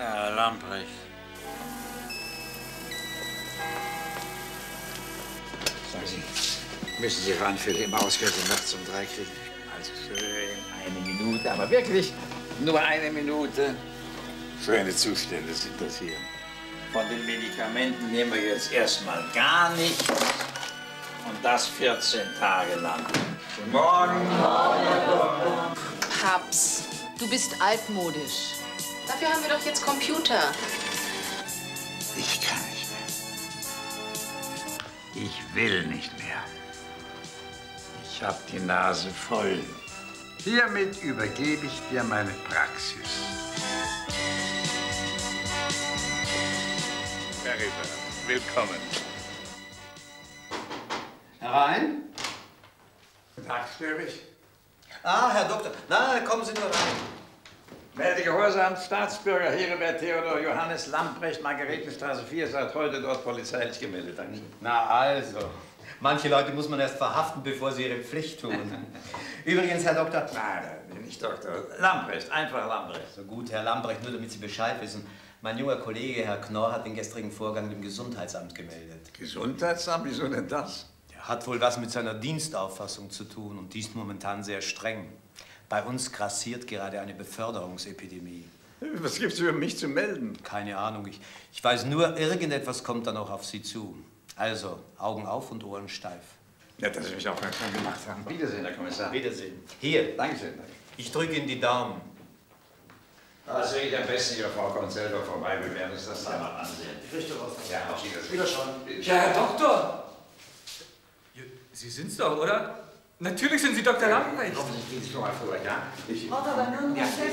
Herr Lamprecht. Sagen Sie, müssen Sie Ranfälle immer ausgerechnet nachts um drei kriegen? Also schön, eine Minute, aber wirklich nur eine Minute. Schöne Zustände sind das hier. Von den Medikamenten nehmen wir jetzt erstmal gar nichts. Und das 14 Tage lang. Guten Morgen. Paps, du bist altmodisch. Dafür haben wir doch jetzt Computer. Ich kann nicht mehr. Ich will nicht mehr. Ich hab die Nase voll. Hiermit übergebe ich dir meine Praxis. Herr Ritter, willkommen. Herein? Guten Tag, störe ich. Ah, Herr Doktor. Na, kommen Sie nur rein. Werte Gehorsam, Staatsbürger Heribert Theodor Johannes Lamprecht, Margaretenstraße 4, seit heute dort polizeilich gemeldet. Danke. Na also. Manche Leute muss man erst verhaften, bevor sie ihre Pflicht tun. Übrigens, Herr Doktor. Nein, nicht Doktor. Lamprecht, einfach Lamprecht. So gut, Herr Lambrecht, nur damit Sie Bescheid wissen. Mein junger Kollege, Herr Knorr, hat den gestrigen Vorgang dem Gesundheitsamt gemeldet. Gesundheitsamt? Wieso denn das? Der hat wohl was mit seiner Dienstauffassung zu tun und die ist momentan sehr streng. Bei uns grassiert gerade eine Beförderungsepidemie. Was gibt's über mich zu melden? Keine Ahnung. Ich, ich weiß nur, irgendetwas kommt da noch auf Sie zu. Also, Augen auf und Ohren steif. Ja, dass Sie mich aufmerksam gemacht haben. Wiedersehen, Herr Kommissar. Wiedersehen. Hier, Dankeschön. ich drücke Ihnen die Daumen. Also ich am besten, Ihre Frau kommt selber vorbei. Wir werden uns das dann mal ansehen. Richte raus. Ja, auf Wiedersehen. Wiederschauen. Ja, Herr Doktor! Sie sind's doch, oder? Natürlich sind Sie Dr. Lamprecht. Hoffentlich gehen Sie schon mal vor, ja? Ich, ja,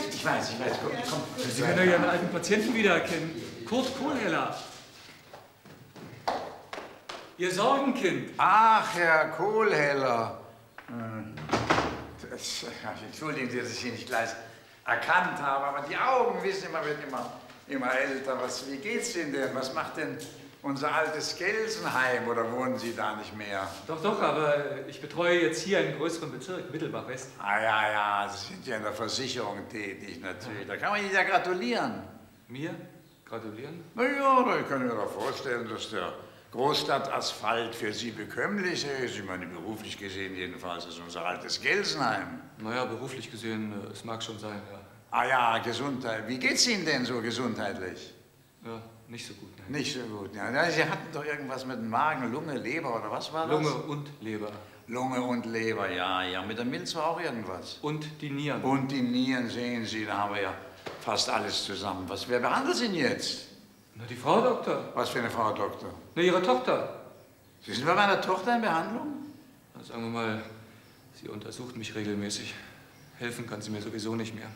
ich, ich weiß, ich weiß. Komm, komm. Sie können doch Ihren alten Patienten wiedererkennen. Kurt Kohlheller. Ihr Sorgenkind. Ach, Herr Kohlheller. Hm. Das, ja, entschuldigen Sie, dass ich Sie nicht gleich erkannt habe, aber die Augen, wissen man wird immer, immer älter. Was, wie geht's Ihnen denn? Was macht denn unser altes Gelsenheim oder wohnen Sie da nicht mehr? Doch, doch, aber ich betreue jetzt hier einen größeren Bezirk, Mittelbach-West. Ah ja, ja, Sie sind ja in der Versicherung tätig natürlich. Da kann man Ihnen ja gratulieren. Mir? Gratulieren? Na ja, da kann ich mir doch vorstellen, dass der Großstadtasphalt für Sie bekömmlicher ist. Ich meine, beruflich gesehen jedenfalls ist unser altes Gelsenheim. Naja, beruflich gesehen, äh, es mag schon sein, ja. Ah ja, Gesundheit. Wie geht's Ihnen denn so gesundheitlich? Ja, nicht so gut. Ne? Nicht so gut. Ja, Sie hatten doch irgendwas mit dem Magen, Lunge, Leber oder was war das? Lunge und Leber. Lunge und Leber, ja, ja. Mit der Milz war auch irgendwas. Und die Nieren. Und die Nieren, sehen Sie, da haben wir ja fast alles zusammen. Was, wer behandelt Sie denn jetzt? Na, die Frau Doktor. Was für eine Frau Doktor? Na, Ihre Tochter. Sie sind bei meiner Tochter in Behandlung? Na, sagen wir mal, sie untersucht mich regelmäßig. Helfen kann sie mir sowieso nicht mehr.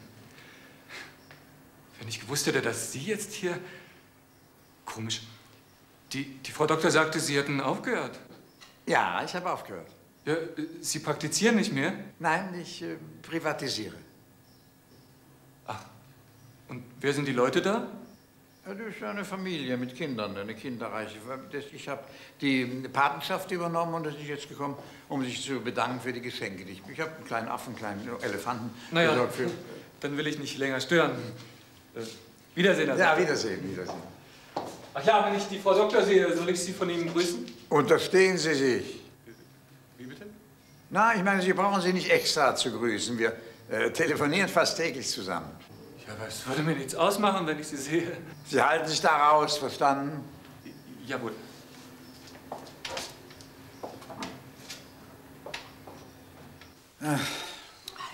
Wenn ich gewusst hätte, dass Sie jetzt hier... Komisch. Die, die Frau Doktor sagte, Sie hätten aufgehört. Ja, ich habe aufgehört. Ja, Sie praktizieren nicht mehr? Nein, ich äh, privatisiere. Und wer sind die Leute da? Ja, das ist eine Familie mit Kindern, eine kinderreiche. Das- Ich habe die Patenschaft übernommen und es ist jetzt gekommen, um sich zu bedanken für die Geschenke. Ich, ich habe einen kleinen Affen, einen kleinen Elefanten Naja, besorgt für. dann will ich nicht länger stören. Äh, Wiedersehen. Herr Ja. Wiedersehen, Wiedersehen. Ach ja, wenn ich die Frau Doktor sehe, soll ich Sie von Ihnen grüßen? Unterstehen Sie sich. Wie bitte? Na, ich meine, Sie brauchen sie nicht extra zu grüßen. Wir äh, telefonieren fast täglich zusammen. Ja, aber es würde mir nichts ausmachen, wenn ich Sie sehe. Sie halten sich da raus, verstanden? Jawohl.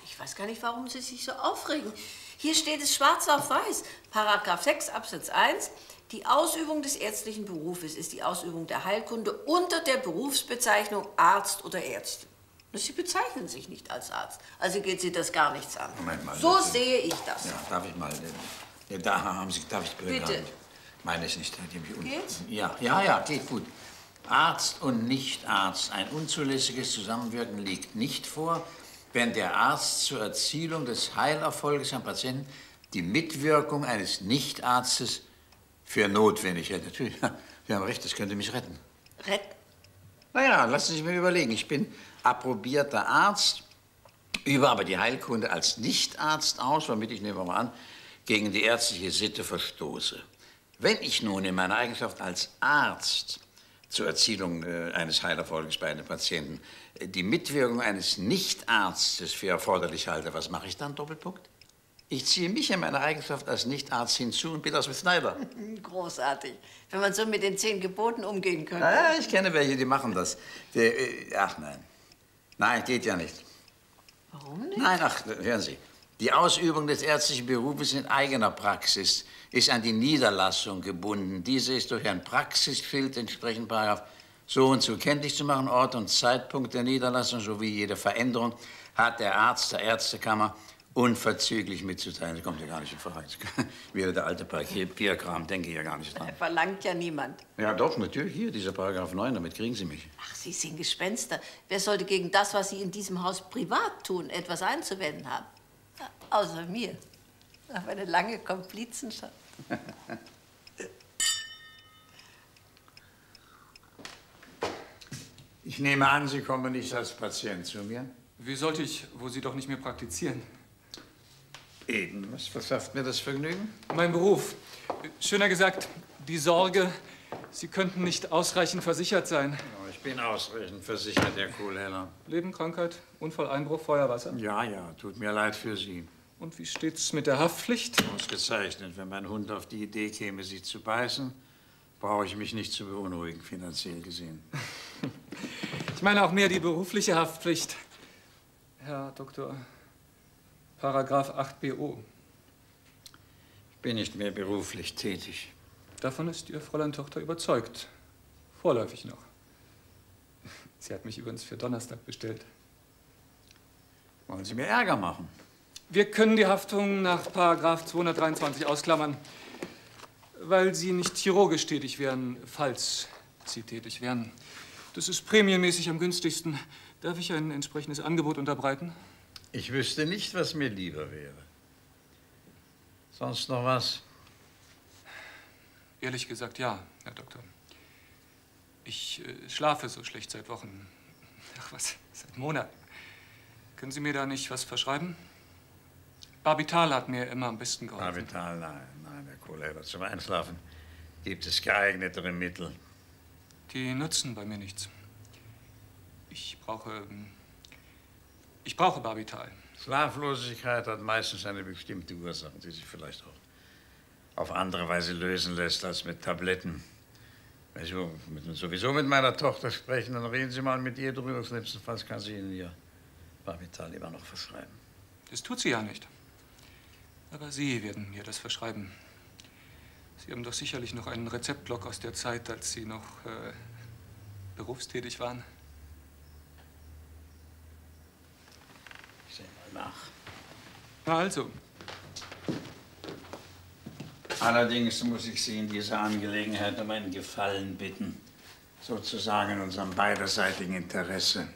Ich weiß gar nicht, warum Sie sich so aufregen. Hier steht es schwarz auf weiß. Paragraph 6 Absatz 1. Die Ausübung des ärztlichen Berufes ist die Ausübung der Heilkunde unter der Berufsbezeichnung Arzt oder Ärztin. Sie bezeichnen sich nicht als Arzt. Also geht Sie das gar nichts an. Moment mal, So das- sehe ich das. Ja, darf ich mal. äh, Da haben Sie, darf ich Brille Bitte. haben? Meine ist nicht. Geht's? Ja, ja, ja, geht gut. Arzt und Nichtarzt. Ein unzulässiges Zusammenwirken liegt nicht vor, wenn der Arzt zur Erzielung des Heilerfolges am Patienten die Mitwirkung eines Nichtarztes für notwendig hält. Natürlich, Sie haben recht, das könnte mich retten. Retten? Naja, lassen Sie sich mal überlegen. Ich bin approbierter Arzt, übe aber die Heilkunde als Nichtarzt aus, womit ich, nehmen wir mal an, gegen die ärztliche Sitte verstoße. Wenn ich nun in meiner Eigenschaft als Arzt zur Erzielung äh, eines Heilerfolges bei einem Patienten äh, die Mitwirkung eines Nichtarztes für erforderlich halte, was mache ich dann, Doppelpunkt? Ich ziehe mich in meiner Eigenschaft als Nichtarzt hinzu und bin aus dem Schneider. Großartig. Wenn man so mit den zehn Geboten umgehen könnte. Ja, ich kenne welche, die machen das. Die, äh, ach nein. Nein, geht ja nicht. Warum nicht? Nein, ach, hören Sie. Die Ausübung des ärztlichen Berufes in eigener Praxis ist an die Niederlassung gebunden. Diese ist durch ein Praxisschild entsprechend Paragraph so und so kenntlich zu machen. Ort und Zeitpunkt der Niederlassung sowie jede Veränderung hat der Arzt der Ärztekammer unverzüglich mitzuteilen. Das kommt ja gar nicht in Frage. Wieder der alte Papierkram, denke ich ja gar nicht dran. Verlangt ja niemand. Ja, doch, natürlich. Hier, dieser Paragraph 9, damit kriegen Sie mich. Ach, Sie sind Gespenster. Wer sollte gegen das, was Sie in diesem Haus privat tun, etwas einzuwenden haben? Ja, außer mir. Auf eine lange Komplizenschaft. Ich nehme an, Sie kommen nicht als Patient zu mir. Wie sollte ich, wo Sie doch nicht mehr praktizieren? Eben, was verschafft mir das Vergnügen? Mein Beruf. Schöner gesagt, die Sorge, Sie könnten nicht ausreichend versichert sein. Ich bin ausreichend versichert, Herr Kohlheller. Leben, Krankheit, Unfall, Einbruch, Feuerwasser. Ja, ja, tut mir leid für Sie. Und wie steht's mit der Haftpflicht? Ausgezeichnet. Wenn mein Hund auf die Idee käme, Sie zu beißen, brauche ich mich nicht zu beunruhigen, finanziell gesehen. Ich meine auch mehr die berufliche Haftpflicht. Herr Doktor, Paragraph 8 BO. Ich bin nicht mehr beruflich tätig. Davon ist Ihr Fräulein Tochter überzeugt. Vorläufig noch. Sie hat mich übrigens für Donnerstag bestellt. Wollen Sie mir Ärger machen? Wir können die Haftung nach Paragraph 223 ausklammern, weil Sie nicht chirurgisch tätig wären, falls Sie tätig wären. Das ist prämienmäßig am günstigsten. Darf ich ein entsprechendes Angebot unterbreiten? Ich wüsste nicht, was mir lieber wäre. Sonst noch was? Ehrlich gesagt, ja, Herr Doktor. Ich äh, schlafe so schlecht seit Wochen. Ach was, seit Monaten. Können Sie mir da nicht was verschreiben? Barbital hat mir immer am besten geholfen. Barbital, nein, nein, Herr Kohlheber. Zum Einschlafen gibt es geeignetere Mittel. Die nutzen bei mir nichts. Ich brauche. ähm, Ich brauche Barbital. Schlaflosigkeit hat meistens eine bestimmte Ursache, die sich vielleicht auch auf andere Weise lösen lässt als mit Tabletten. Wenn Sie sowieso mit meiner Tochter sprechen, dann reden Sie mal mit ihr drüber. Schlimmstenfalls kann sie Ihnen ihr Barbital immer noch verschreiben. Das tut sie ja nicht. Aber Sie werden mir das verschreiben. Sie haben doch sicherlich noch einen Rezeptblock aus der Zeit, als Sie noch äh, berufstätig waren. Ich sehe mal nach. Na also, Allerdings muss ich Sie in dieser Angelegenheit um einen Gefallen bitten. Sozusagen in unserem beiderseitigen Interesse.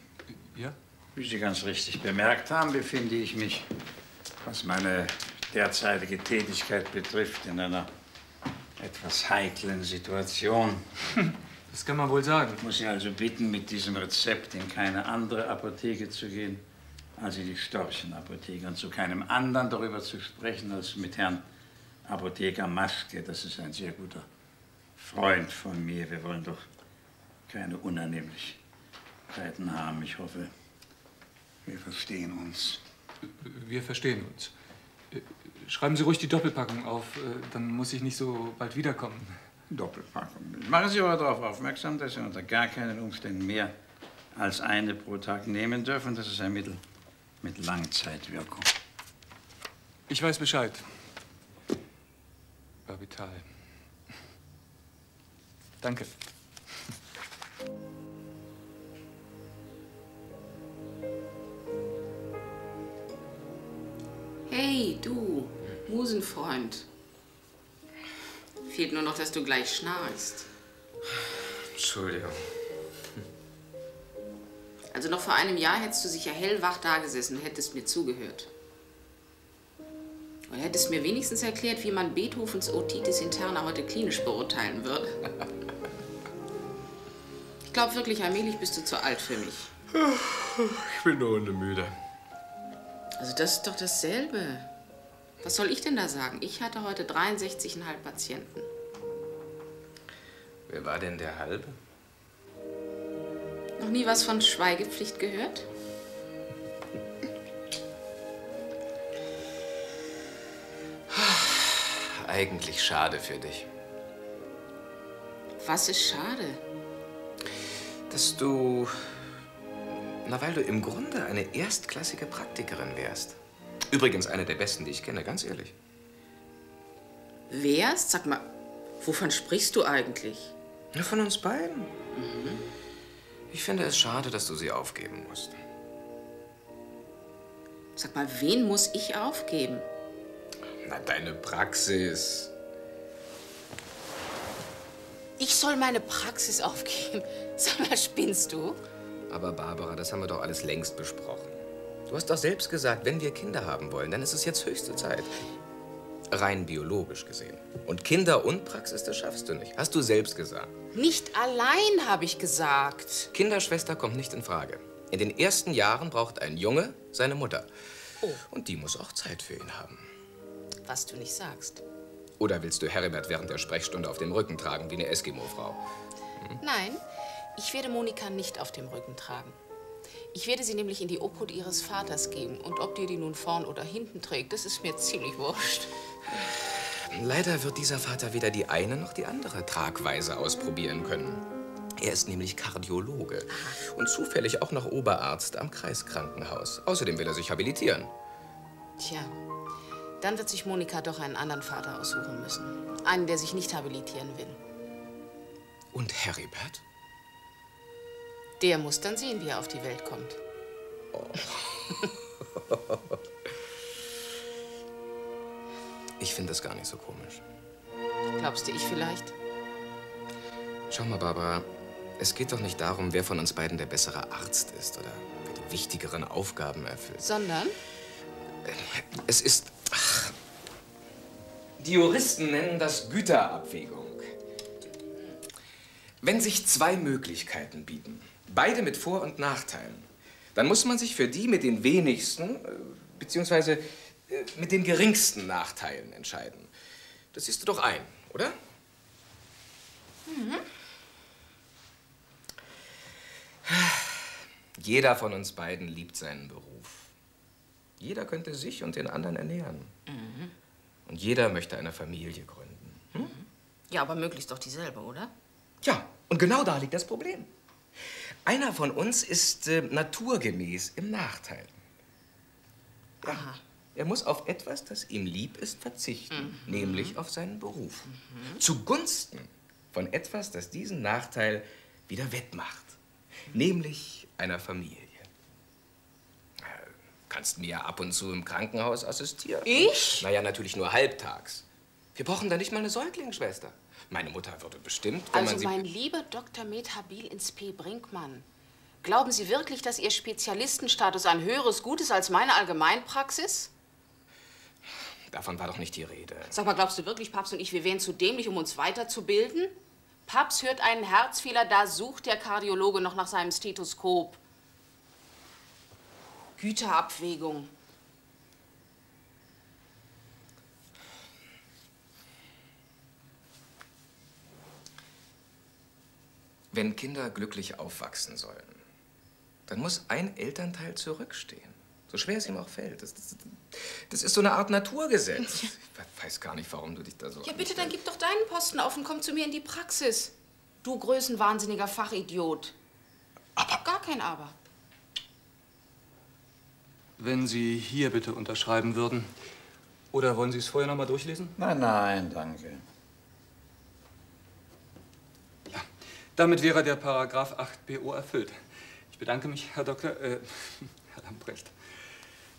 ja? Wie Sie ganz richtig bemerkt haben, befinde ich mich, was meine derzeitige Tätigkeit betrifft, in einer etwas heiklen Situation. Das kann man wohl sagen. Ich muss Sie also bitten, mit diesem Rezept in keine andere Apotheke zu gehen, als in die Storchenapotheke und zu keinem anderen darüber zu sprechen, als mit Herrn Apotheker Maschke. Das ist ein sehr guter Freund von mir. Wir wollen doch keine Unannehmlichkeiten haben. Ich hoffe, wir verstehen uns. Wir verstehen uns. Schreiben Sie ruhig die Doppelpackung auf, äh, dann muss ich nicht so bald wiederkommen. Doppelpackung. Machen Sie aber darauf aufmerksam, dass Sie unter gar keinen Umständen mehr als eine pro Tag nehmen dürfen. Das ist ein Mittel mit Langzeitwirkung. Ich weiß Bescheid. Barbital. Danke. Hey, du, Musenfreund. Fehlt nur noch, dass du gleich schnarchst. Entschuldigung. Also noch vor einem Jahr hättest du sicher hellwach dagesessen und hättest mir zugehört. Oder hättest mir wenigstens erklärt, wie man Beethovens Otitis interna heute klinisch beurteilen würde. Ich glaube wirklich, allmählich bist du zu alt für mich. Ich bin nur müde. Also das ist doch dasselbe. Was soll ich denn da sagen? Ich hatte heute 63,5 Patienten. Wer war denn der Halbe? Noch nie was von Schweigepflicht gehört? Eigentlich schade für dich. Was ist schade? Dass du. Na, weil du im Grunde eine erstklassige Praktikerin wärst. Übrigens eine der besten, die ich kenne, ganz ehrlich. Wärst? Sag mal, wovon sprichst du eigentlich? Nur von uns beiden. Ich finde es schade, dass du sie aufgeben musst. Sag mal, wen muss ich aufgeben? Na, deine Praxis. Ich soll meine Praxis aufgeben? Sag mal, spinnst du? Aber Barbara, das haben wir doch alles längst besprochen. Du hast doch selbst gesagt, wenn wir Kinder haben wollen, dann ist es jetzt höchste Zeit. Rein biologisch gesehen. Und Kinder und Praxis, das schaffst du nicht. Hast du selbst gesagt. Nicht allein, habe ich gesagt. Kinderschwester kommt nicht in Frage. In den ersten Jahren braucht ein Junge seine Mutter. Und die muss auch Zeit für ihn haben. Was du nicht sagst. Oder willst du Heribert während der Sprechstunde auf dem Rücken tragen, wie eine Eskimo-Frau? Nein, ich werde Monika nicht auf dem Rücken tragen. Ich werde sie nämlich in die Obhut ihres Vaters geben. Und ob dir die nun vorn oder hinten trägt, das ist mir ziemlich wurscht. Leider wird dieser Vater weder die eine noch die andere Tragweise ausprobieren können. Er ist nämlich Kardiologe und zufällig auch noch Oberarzt am Kreiskrankenhaus. Außerdem will er sich habilitieren. Tja, dann wird sich Monika doch einen anderen Vater aussuchen müssen. Einen, der sich nicht habilitieren will. Und Heribert? Der muss dann sehen, wie er auf die Welt kommt. Ich finde das gar nicht so komisch. Glaubst du, ich vielleicht? Schau mal, Barbara, es geht doch nicht darum, wer von uns beiden der bessere Arzt ist oder wer die wichtigeren Aufgaben erfüllt. Sondern? Es ist. Ach, die Juristen nennen das Güterabwägung. Wenn sich zwei Möglichkeiten bieten, beide mit Vor- und Nachteilen, dann muss man sich für die mit den wenigsten, äh, beziehungsweise äh, mit den geringsten Nachteilen entscheiden. Das siehst du doch ein, oder? Jeder von uns beiden liebt seinen Beruf. Jeder könnte sich und den anderen ernähren. Und jeder möchte eine Familie gründen. Ja, aber möglichst doch dieselbe, oder? Ja, und genau da liegt das Problem. Einer von uns ist äh, naturgemäß im Nachteil. Ja. Er muss auf etwas, das ihm lieb ist, verzichten, nämlich auf seinen Beruf. Zugunsten von etwas, das diesen Nachteil wieder wettmacht, nämlich einer Familie. Äh, Kannst mir ja ab und zu im Krankenhaus assistieren. Ich? Naja, natürlich nur halbtags. Wir brauchen da nicht mal eine Säuglingsschwester. Meine Mutter würde bestimmt, wenn Also, man sie... mein lieber Dr. Methabil ins P. Brinkmann, glauben Sie wirklich, dass Ihr Spezialistenstatus ein höheres Gut ist als meine Allgemeinpraxis? Davon war doch nicht die Rede. Sag mal, glaubst du wirklich, Papst und ich, wir wären zu dämlich, um uns weiterzubilden? Papst hört einen Herzfehler, da sucht der Kardiologe noch nach seinem Stethoskop. Güterabwägung. Wenn Kinder glücklich aufwachsen sollen, dann muss ein Elternteil zurückstehen. So schwer es ihm auch fällt. Das, das, das ist so eine Art Naturgesetz. Ich weiß gar nicht, warum du dich da so. Ja, bitte, dann gib doch deinen Posten auf und komm zu mir in die Praxis. Du größenwahnsinniger Fachidiot. Aber. Gar kein Aber. Wenn Sie hier bitte unterschreiben würden. Oder wollen Sie es vorher noch mal durchlesen? Nein, nein, danke. Damit wäre der Paragraph 8 BO erfüllt. Ich bedanke mich, Herr Doktor, äh, Herr Lamprecht.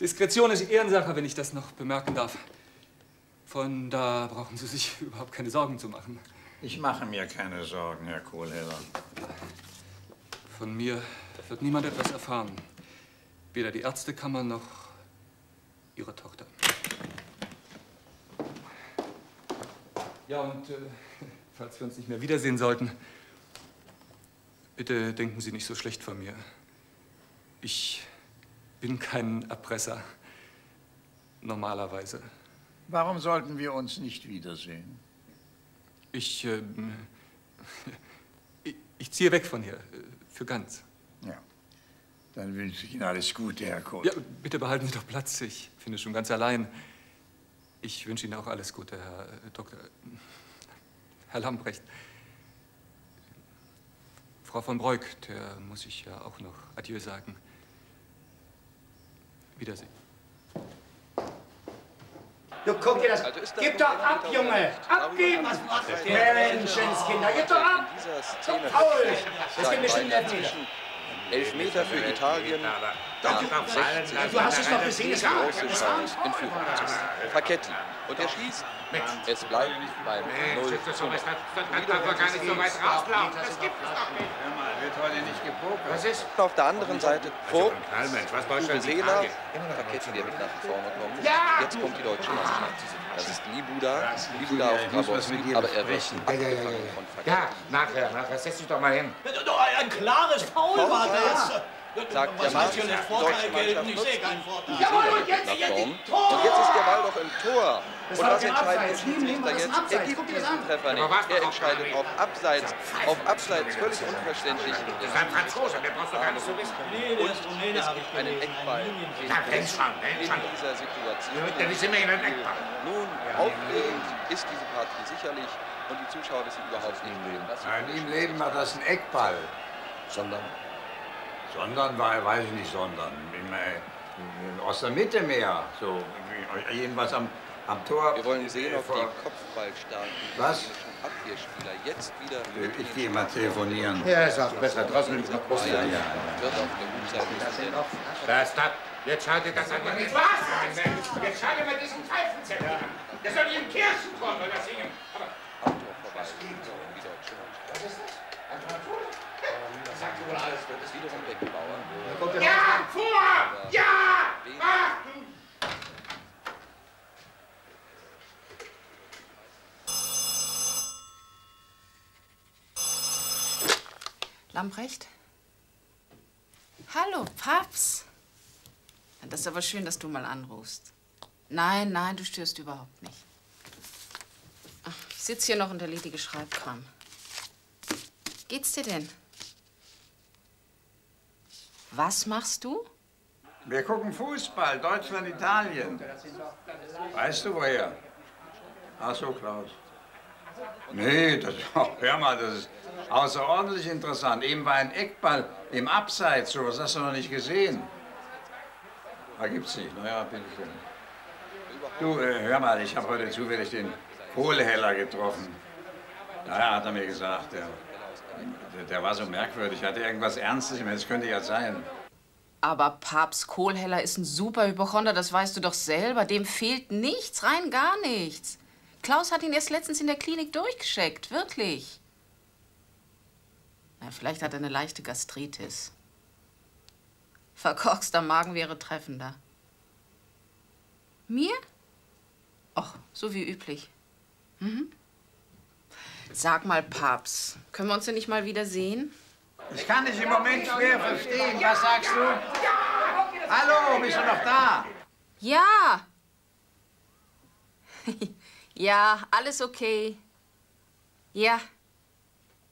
Diskretion ist Ehrensache, wenn ich das noch bemerken darf. Von da brauchen Sie sich überhaupt keine Sorgen zu machen. Ich mache mir keine Sorgen, Herr Kohlheller. Von mir wird niemand etwas erfahren. Weder die Ärztekammer noch Ihre Tochter. Ja, und äh, falls wir uns nicht mehr wiedersehen sollten, bitte denken Sie nicht so schlecht von mir. Ich bin kein Erpresser. Normalerweise. Warum sollten wir uns nicht wiedersehen? Ich, äh, ich, ich ziehe weg von hier. Für ganz. Ja. Dann wünsche ich Ihnen alles Gute, Herr Kohl. Ja, bitte behalten Sie doch Platz. Ich finde schon ganz allein. Ich wünsche Ihnen auch alles Gute, Herr äh, Dr. Herr Lambrecht. Frau von Breuk, der muss ich ja auch noch Adieu sagen. Wiedersehen. Du guck dir das. Gib doch ab, Junge! Abgeben! Was macht der Menschenskinder? Gib doch ab! Szene Faul! Das gibt mir schon Steigt Elfmeter. zwischen Elfmeter für Italien. 60 Du hast es doch gesehen, es war- in Führung. Paketti. Und er schießt. Es bleibt beim 0 zu 0. aber gar nicht so weit rauslaufen. Das gibt es doch nicht. Hör mal, wird heute nicht gepokert. Was ist? Auf der anderen Seite Vogt, Mensch, was Uwe Seeler, Paketti, der mit nach vorne kommt. Jetzt kommt die deutsche Mannschaft. Das ist Libuda, Libuda auf Grabowski, aber er wird abgefangen von Paketti. Ja, nachher, nachher. Setz dich doch mal hin. Doch ein klares Foul war das! Sagt der Mann, heißt hier nicht die Vorteil deutsche gelten? Mannschaft Ich nutzt sehe keinen ihn. Jawohl, und jetzt, nach. Tor! Und jetzt ist der Ball doch im Tor. Das Und was entscheidet der Schiedsrichter jetzt? Abseits. Er gibt diesen. Treffer nicht. Er doch entscheidet auf Abseits. Auf Abseits völlig unverständlich. Das ist ein Franzose, der brauchst du gar nicht so wissen. Der Rumäne, Es gibt einen. Eckball. In dieser Situation. Ja, das ist immer ein Eckball. Nun, aufregend ist diese Partie sicherlich. Und die Zuschauer wissen überhaupt nicht, was sie Nein, im Leben war das ein Eckball. sondern Sondern war, weiß ich nicht, sondern. Im, äh, aus der Mitte mehr. So, jedenfalls am, am Tor. wir wollen sehen, äh, ob die Kopfballstarken Was? Abwehrspieler jetzt wieder Ich gehe mal telefonieren. Ja, ist auch besser. Draußen ist noch groß. Bayern wird auf der. Jetzt schaltet das einfach nicht was an, Mensch. Jetzt schaltet mal diesen Pfeifenzettel an. Der soll im Kirchenturm oder singen. Aber Am Tor vorbei. Die deutsche Mannschaft. was ist das? Ein Franzose? Das sagt wohl alles. Das ist wiederum Beckenbauer. Ja, vor! Ja! Warten! Lamprecht? Hallo, Paps. Das ist aber schön, dass du mal anrufst. Nein, nein, du störst überhaupt nicht. Ich sitze hier noch und erledige Schreibkram. Geht's dir denn? Was machst du? Wir gucken Fußball, Deutschland, Italien. Weißt du woher? Ach so, Klaus. Nee, das, hör mal, das ist außerordentlich interessant. Eben war ein Eckball im Abseits, sowas hast du noch nicht gesehen. Da gibt's nicht. Naja, bitteschön. Du, äh, hör mal, ich habe heute zufällig den Kohlheller getroffen. Naja, hat er mir gesagt, der, der, der war so merkwürdig, hatte irgendwas Ernstes. Ich meine, das könnte ja sein. Aber Papst Kohlheller ist ein super Hypochonder, das weißt du doch selber. Dem fehlt nichts, rein gar nichts. Klaus hat ihn erst letztens in der Klinik durchgescheckt, wirklich. Na, vielleicht hat er eine leichte Gastritis. Verkorkster Magen wäre treffender. Mir? Ach, so wie üblich. Mhm. Sag mal, Papst, können wir uns denn nicht mal wieder sehen? Ich kann dich im Moment schwer verstehen. Was sagst du? Hallo, bist du noch da? Ja. ja, alles okay. Ja.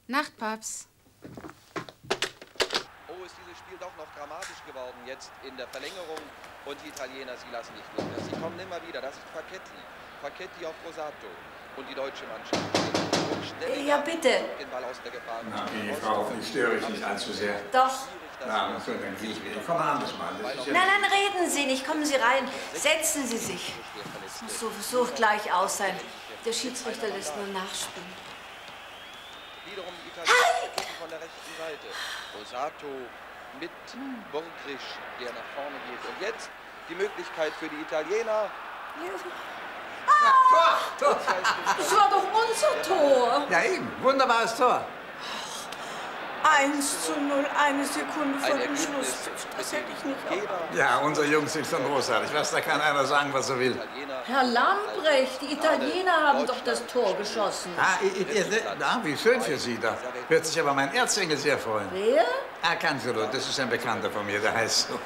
Nacht, Paps. Oh, ist dieses Spiel doch noch dramatisch geworden jetzt in der Verlängerung. Und die Italiener, sie lassen nicht locker. Sie kommen immer wieder. Das ist Facchetti. Facchetti auf Rosato. Und die deutsche Mannschaft Ja, bitte. den Ball aus der Gefahr. Na, die Frau, hoffentlich störe ich nicht allzu sehr. Doch. Ja, so, dann gehe ich wieder. Ich komme anders mal. Das ja Nein, nein, reden Sie nicht. Kommen Sie rein. Setzen Sie sich. Es muss sowieso gleich aus sein. Der Schiedsrichter lässt nur nachspielen. Wiederum die Italiener von der rechten Seite. Rosato mit Burgrisch, der nach vorne geht. Und jetzt die Möglichkeit für die Italiener. Das war doch unser Tor. Ja, eben. Wunderbares Tor. 1 zu 0, eine Sekunde vor Ein dem Ergebnis, Schlusspfiff. Das hätte ich nicht erwartet. Ja, unsere Jungs sind schon großartig. Was, da kann einer sagen, was er will. Herr Lamprecht, die Italiener haben doch das Tor geschossen. Ah, ich, ich, ich, na, wie schön für Sie da. Wird sich aber mein Erzengel sehr freuen. Wer? Ah, Cancelo, das ist ein Bekannter von mir, der heißt so.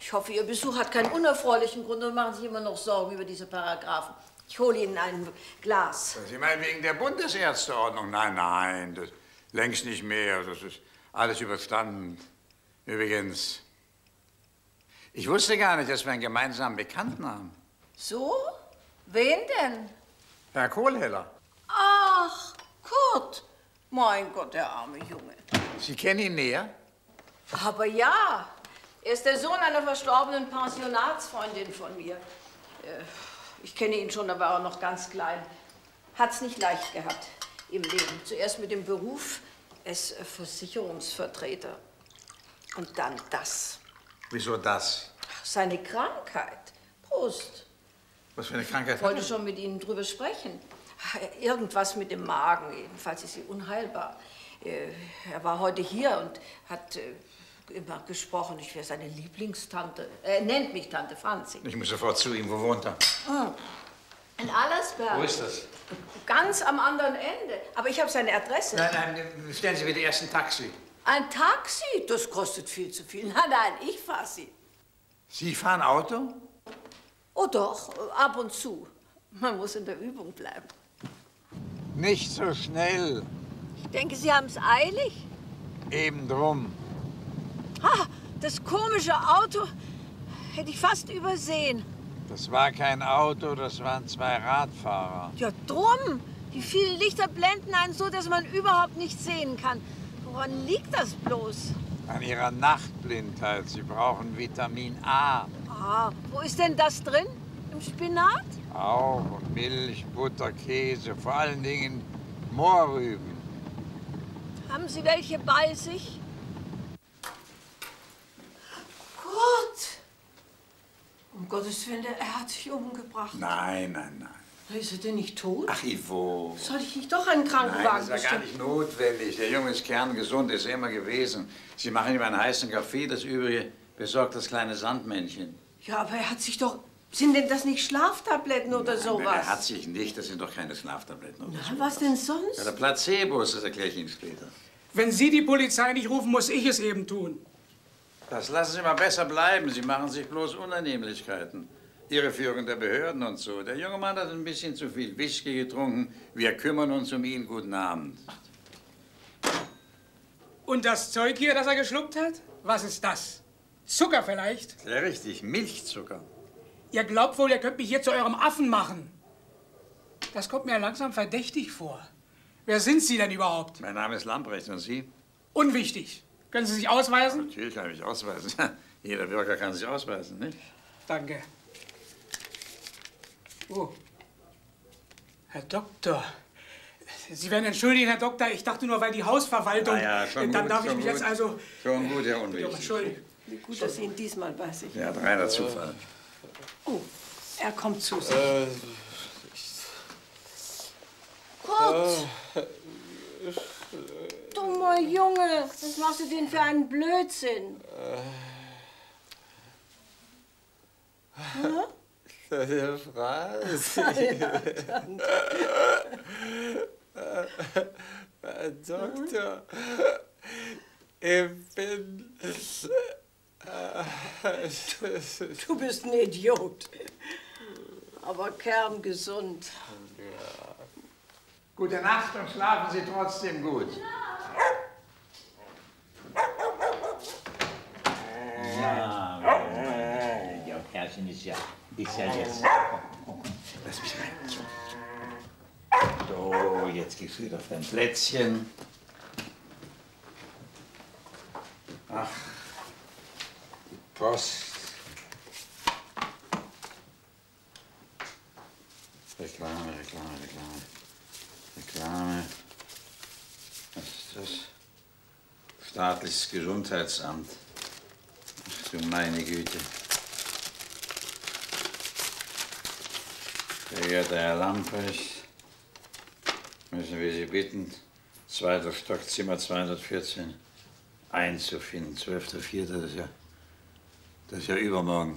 Ich hoffe, Ihr Besuch hat keinen unerfreulichen Grund und machen sich immer noch Sorgen über diese Paragraphen. Ich hole Ihnen ein Glas. Sie meinen wegen der Bundesärzteordnung? Nein, nein, das längst nicht mehr. Das ist alles überstanden. Übrigens, ich wusste gar nicht, dass wir einen gemeinsamen Bekannten haben. So? Wen denn? Herr Kohlheller. Ach, Kurt. Mein Gott, der arme Junge. Sie kennen ihn näher? Aber ja, er ist der Sohn einer verstorbenen Pensionatsfreundin von mir. Äh, Ich kenne ihn schon, da war er noch ganz klein. Hat's nicht leicht gehabt im Leben. Zuerst mit dem Beruf, er äh, Versicherungsvertreter. Und dann das. Wieso das? Seine Krankheit. Prost. Was für eine Krankheit Ich hat wollte schon mit Ihnen drüber sprechen. Irgendwas mit dem Magen, jedenfalls ist sie unheilbar. Äh, Er war heute hier und hat äh, immer gesprochen, ich wäre seine Lieblingstante. Er nennt mich Tante Franzi. Ich muss sofort zu ihm. Wo wohnt er? Ah, In Allersberg. Wo ist das? Ganz am anderen Ende. Aber ich habe seine Adresse. Nein, nein, stellen Sie bitte erst ein Taxi. Ein Taxi? Das kostet viel zu viel. Nein, nein, ich fahre Sie. Sie fahren Auto? Oh doch, ab und zu. Man muss in der Übung bleiben. Nicht so schnell. Ich denke, Sie haben es eilig. Eben drum. Ah, das komische Auto hätte ich fast übersehen. Das war kein Auto, das waren zwei Radfahrer. Ja, drum. Die vielen Lichter blenden einen so, dass man überhaupt nichts sehen kann. Woran liegt das bloß? An ihrer Nachtblindheit. Sie brauchen Vitamin A. Ah, wo ist denn das drin? Im Spinat? Auch und Milch, Butter, Käse, vor allen Dingen Mohrrüben. Haben Sie welche bei sich? Gut. Um Gottes Willen, der- er hat sich umgebracht. Nein, nein, nein. Ist er denn nicht tot? Ach, Ivo. Soll ich nicht doch einen Nein, Krankenwagen das ist ja gar nicht notwendig. Der Junge ist kerngesund, ist er immer gewesen. Sie machen ihm einen heißen Kaffee, das Übrige besorgt das kleine Sandmännchen. Ja, aber er hat sich doch... Sind denn das nicht Schlaftabletten oder Nein, sowas? Er hat sich nicht, das sind doch keine Schlaftabletten. Oder Na, was denn sonst? Ja, der Placebos, das erkläre ich Ihnen später. Wenn Sie die Polizei nicht rufen, muss ich es eben tun. Das lassen Sie mal besser bleiben. Sie machen sich bloß Unannehmlichkeiten. Ihre Führung der Behörden und so. Der junge Mann hat ein bisschen zu viel Whisky getrunken. Wir kümmern uns um ihn. Guten Abend. Und das Zeug hier, das er geschluckt hat? Was ist das? Zucker vielleicht? Sehr richtig, Milchzucker. Ihr glaubt wohl, ihr könnt mich hier zu eurem Affen machen. Das kommt mir langsam verdächtig vor. Wer sind Sie denn überhaupt? Mein Name ist Lamprecht und Sie? Unwichtig. Können Sie sich ausweisen? Natürlich kann ich mich ausweisen. Jeder Bürger kann sich ausweisen, nicht? Danke. Oh. Herr Doktor. Sie werden entschuldigen, Herr Doktor. Ich dachte nur, weil die Hausverwaltung. Na ja, schon Dann gut, darf ich mich gut. jetzt also. Schon gut, Herr Ja, Unwichtig. Entschuldigung. Wie gut, dass Sie ihn diesmal bei sich Ja, reiner Zufall. Oh, er kommt zu sich. Äh, Kurt! Dummer Junge, was machst du denn für einen Blödsinn? Hm? Der Franz. Ja, danke. Herr Doktor, ich bin. Du bist ein Idiot. Aber kerngesund. Gute Nacht und schlafen Sie trotzdem gut. Ja, ist ja, ist ja jetzt. Lass mich rein. So, jetzt gehst du wieder auf dein Plätzchen. Ach, die Post. Reklame, Reklame, Reklame. Reklame. Was ist das? Staatliches Gesundheitsamt. Ach du meine Güte. Verehrter Herr Lamprecht, müssen wir Sie bitten, zweiter Stock, Zimmer 214, einzufinden. 12.04., das ist ja, das ist ja übermorgen.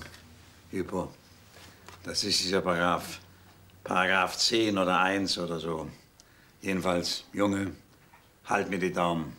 Hypo. Das ist dieser Paragraph, Paragraph 10 oder 1 oder so. Jedenfalls, Junge, halt mir die Daumen.